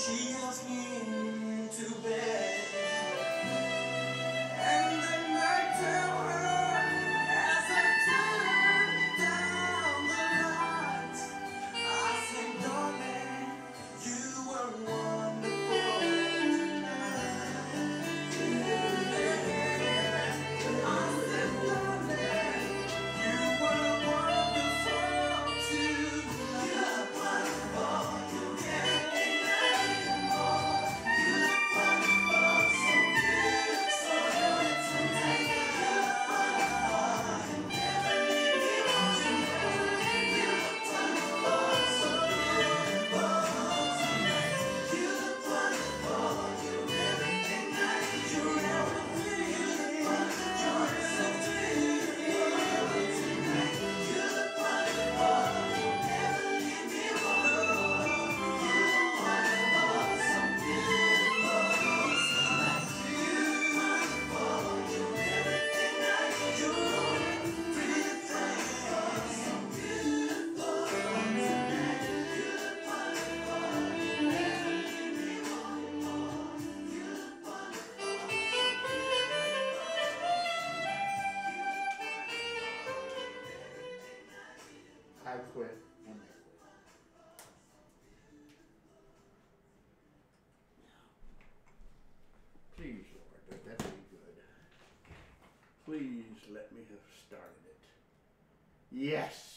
she helps me to bed. I quit and they quit. Please, Lord, let that be good. Please let me have started it. Yes.